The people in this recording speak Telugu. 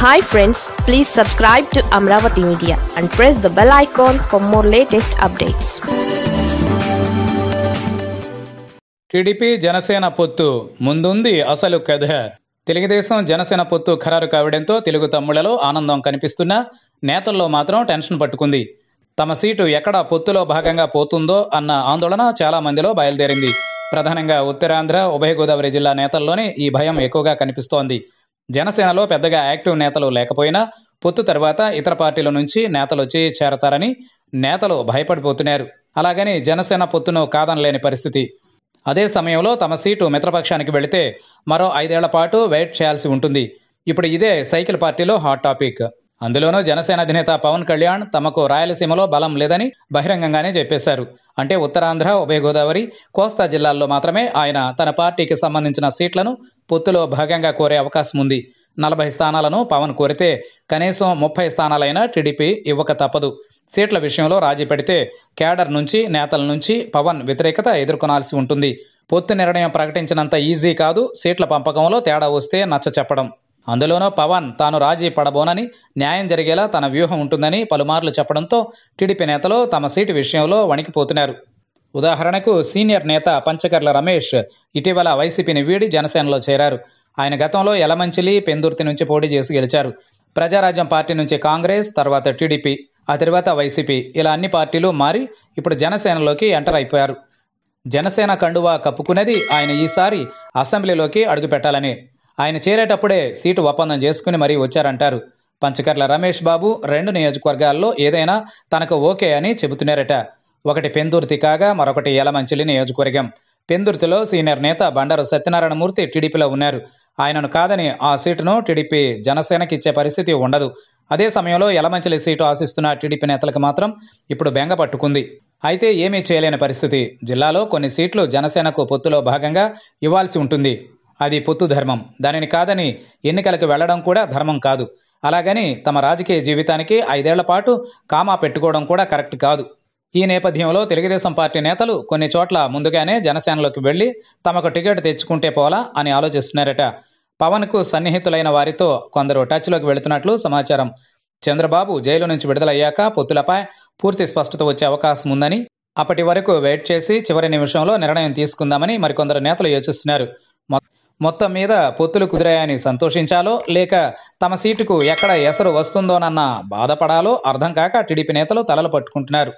Hi friends please subscribe to Amaravati media and press the bell icon for more latest updates TDP Janasena పొత్తు ముందుంది అసలు కథ. తెలుగుదేశం జనసేన పొత్తు ఖరారు కావడంతో తెలుగు తమ్ముళ్ళలో ఆనందం కనిపిస్తున్నా నేతల్లో మాత్రం టెన్షన్ పట్టుకుంది. తమ సీటు ఎక్కడ పొత్తులో భాగంగా పోతుందో అన్న ఆందోళన చాలా మందిలో బయలుదేరింది. ప్రధానంగా ఉత్తరాంధ్ర ఉభయ గోదావరి జిల్లా నేతల్లోనే ఈ భయం ఎక్కువగా కనిపిస్తోంది. జనసేనలో పెద్దగా యాక్టివ్ నేతలు లేకపోయినా పొత్తు తర్వాత ఇతర పార్టీల నుంచి నేతలు వచ్చి చేరతారని నేతలు భయపడిపోతున్నారు. అలాగని జనసేన పొత్తును కాదనలేని పరిస్థితి. అదే సమయంలో తమ సీటు మిత్రపక్షానికి వెళితే మరో ఐదేళ్ళ పాటు వెయిట్ చేయాల్సి ఉంటుంది. ఇప్పుడు ఇదే సైకిల్ పార్టీలో హాట్ టాపిక్. అందులోనూ జనసేన అధినేత పవన్ కళ్యాణ్ తమకు రాయలసీమలో బలం లేదని బహిరంగంగానే చెప్పేశారు. అంటే ఉత్తరాంధ్ర ఉభయ గోదావరి కోస్తా జిల్లాల్లో మాత్రమే ఆయన తన పార్టీకి సంబంధించిన సీట్లను పొత్తులో భాగంగా కోరే అవకాశం ఉంది. నలభై స్థానాలను పవన్ కోరితే కనీసం ముప్పై స్థానాలైనా టీడీపీ ఇవ్వక తప్పదు. సీట్ల విషయంలో రాజీ పెడితే కేడర్ నుంచి నేతల నుంచి పవన్ వ్యతిరేకత ఎదుర్కొనాల్సి ఉంటుంది. పొత్తు నిర్ణయం ప్రకటించినంత ఈజీ కాదు. సీట్ల పంపకంలో తేడా వస్తే నచ్చ చెప్పడం అందులోనూ పవన్ తాను రాజీ పడబోనని న్యాయం జరిగేలా తన వ్యూహం ఉంటుందని పలుమార్లు చెప్పడంతో టీడీపీ నేతలు తమ సీటు విషయంలో వణికిపోతున్నారు. ఉదాహరణకు సీనియర్ నేత పంచకర్ల రమేష్ ఇటీవల వైసీపీని వీడి జనసేనలో చేరారు. ఆయన గతంలో ఎలమంచిలి పెందుర్తి నుంచి పోటీ చేసి గెలిచారు. ప్రజారాజ్యం పార్టీ నుంచి కాంగ్రెస్ తర్వాత టీడీపీ ఆ తర్వాత వైసీపీ ఇలా అన్ని పార్టీలు మారి ఇప్పుడు జనసేనలోకి ఎంటర్ అయిపోయారు. జనసేన కండువా కప్పుకునేది ఆయన ఈసారి అసెంబ్లీలోకి అడుగుపెట్టాలని ఆయన చేరేటప్పుడే సీటు ఒప్పందం చేసుకుని మరీ వచ్చారంటారు. పంచకర్ల రమేష్ బాబు రెండు నియోజకవర్గాల్లో ఏదైనా తనకు ఓకే అని చెబుతున్నారట. ఒకటి పెందుర్తి కాగా మరొకటి యలమంచిలి నియోజకవర్గం. పెందుర్తిలో సీనియర్ నేత బండారు సత్యనారాయణమూర్తి టీడీపీలో ఉన్నారు. ఆయనను కాదని ఆ సీటును టీడీపీ జనసేనకి ఇచ్చే పరిస్థితి ఉండదు. అదే సమయంలో యలమంచిలి సీటు ఆశిస్తున్న టీడీపీ నేతలకు మాత్రం ఇప్పుడు బెంగ పట్టుకుంది. అయితే ఏమీ చేయలేని పరిస్థితి. జిల్లాలో కొన్ని సీట్లు జనసేనకు పొత్తులో భాగంగా ఇవ్వాల్సి ఉంటుంది. అది పొత్తు ధర్మం. దానిని కాదని ఎన్నికలకు వెళ్ళడం కూడా ధర్మం కాదు. అలాగని తమ రాజకీయ జీవితానికి ఐదేళ్ళ పాటు కామా పెట్టుకోవడం కూడా కరెక్ట్ కాదు. ఈ నేపథ్యంలో తెలుగుదేశం పార్టీ నేతలు కొన్ని చోట్ల ముందుగానే జనసేనలోకి వెళ్ళి తమకు టికెట్ తెచ్చుకుంటే పోలా అని ఆలోచిస్తున్నారట. పవన్కు సన్నిహితులైన వారితో కొందరు టచ్లోకి వెళుతున్నట్లు సమాచారం. చంద్రబాబు జైలు నుంచి విడుదలయ్యాక పొత్తులపై పూర్తి స్పష్టత వచ్చే అవకాశం ఉందని అప్పటి వరకు వెయిట్ చేసి చివరి నిమిషంలో నిర్ణయం తీసుకుందామని మరికొందరు నేతలు యోచిస్తున్నారు. మొత్తం మీద పొత్తులు కుదిరాయని సంతోషించాలో లేక తమ సీటుకు ఎక్కడ ఎసరు వస్తుందోనన్న బాధపడాలో అర్థం కాక టీడీపీ నేతలు తలలు పట్టుకుంటున్నారు.